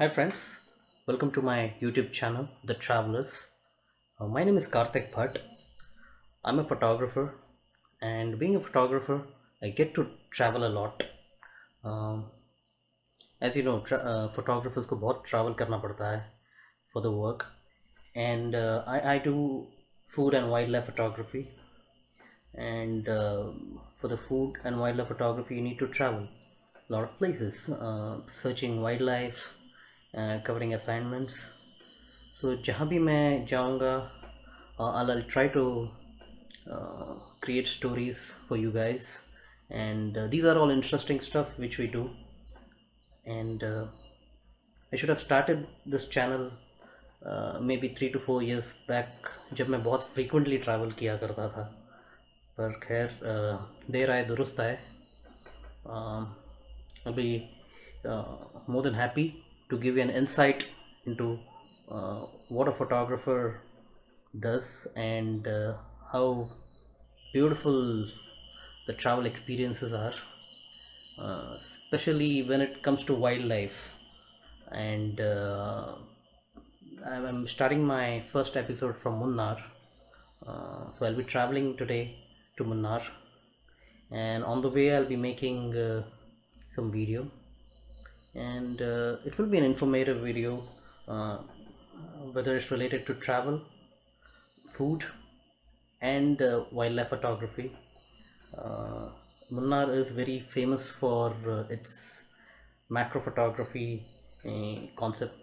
Hi friends, welcome to my YouTube channel, The Travelers. Uh, my name is Kartik Bhat. I'm a photographer and being a photographer, I get to travel a lot. Uh, as you know, uh, photographers ko बहुत travel karna padta hai for the work and uh, I, I do food and wildlife photography and uh, for the food and wildlife photography you need to travel a lot of places uh, searching wildlife covering assignments so जहाँ भी मैं जाऊँगा I'll try to create stories for you guys and these are all interesting stuff which we do and I should have started this channel maybe three to four years back जब मैं बहुत frequently travel किया करता था। पर खैर uh, देर आए, दुरुस्त आए। um, अभी more than happy to give you an insight into uh, what a photographer does and uh, how beautiful the travel experiences are, uh, especially when it comes to wildlife. And uh, I'm starting my first episode from Munnar. Uh, so I'll be traveling today to Munnar, and on the way I'll be making uh, some video, and uh, it will be an informative video, uh, whether it's related to travel, food, and uh, wildlife photography. Uh, Munnar is very famous for uh, its macro photography uh, concept,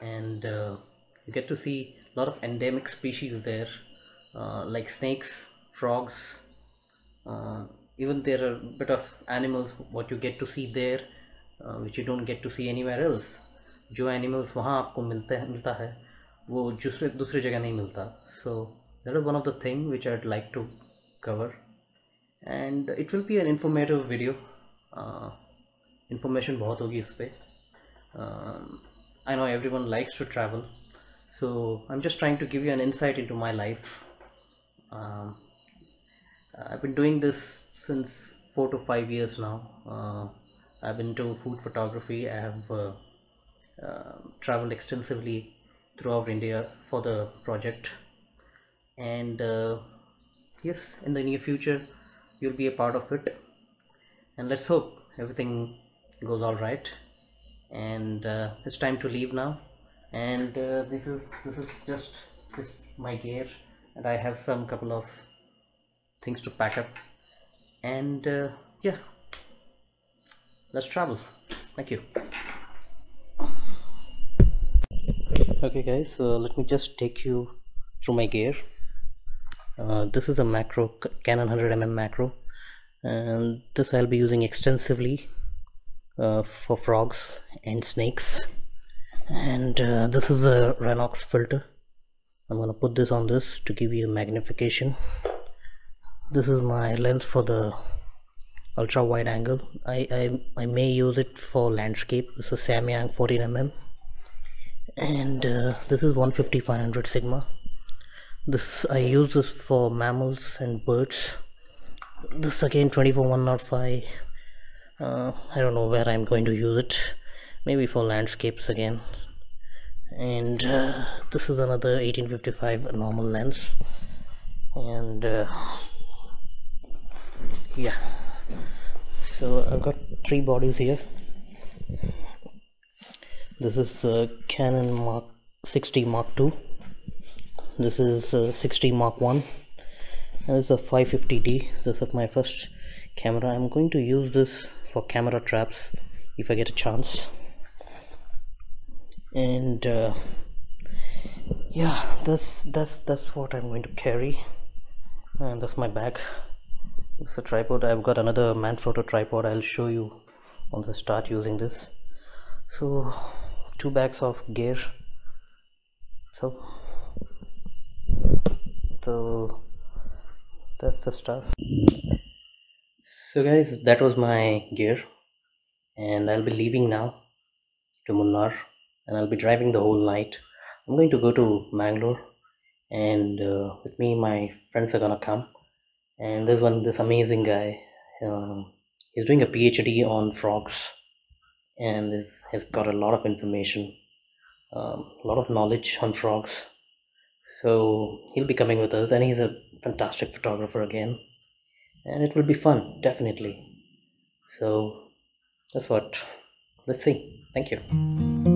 and you get to see a lot of endemic species there, like snakes, frogs. Even there are a bit of animals what you get to see there, which you don't get to see any else जो animals वहाँ आपको मिलते हैं, मिलता है, वो दूसरे, दूसरी जगह नहीं मिलता। So that is one of the thing which I'd like to cover and it will be an informative video information बहुत होगी इस पर I know everyone likes to travel so I am just trying to give you an insight into my life I been doing this since four two five years now I've been into food photography. I have uh, uh, traveled extensively throughout India for the project. And uh, yes in the near future you'll be a part of it. And let's hope everything goes all right. And uh, it's time to leave now. And uh, this is this is just this my gear. And I have some couple of things to pack up. And uh, yeah let's travel. Thank you. Okay guys uh, let me just take you through my gear. Uh, this is a macro canon 100mm macro and this i'll be using extensively uh, for frogs and snakes. And uh, this is a Raynox filter. I'm gonna put this on this to give you magnification. This is my lens for the ultra wide angle. I, I i may use it for landscape. This is samyang 14mm and uh, this is 150 500 sigma. This i use this for mammals and birds. This again 24 105 uh, i don't know where i'm going to use it. Maybe for landscapes again. And uh, this is another 1855 normal lens. And uh, yeah so i've got three bodies here. This is uh, canon mark 60 mark 2 this is uh, 60 mark 1 and this is a 550d this is my first camera. I'm going to use this for camera traps if i get a chance. And uh, yeah that's that's that's what i'm going to carry. And that's my bag it's a tripod. I've got another manfrotto tripod. I'll show you. Once i start using this. So two bags of gear. So so that's the stuff. So guys that was my gear. And i'll be leaving now to munnar. And i'll be driving the whole night. I'm going to go to mangalore. And uh, with me my friends are gonna come and there's one this amazing guy um, he's doing a phd on frogs and is, has got a lot of information um, a lot of knowledge on frogs. So he'll be coming with us, and he's a fantastic photographer again, and it will be fun, definitely. So that's what. Let's see. Thank you.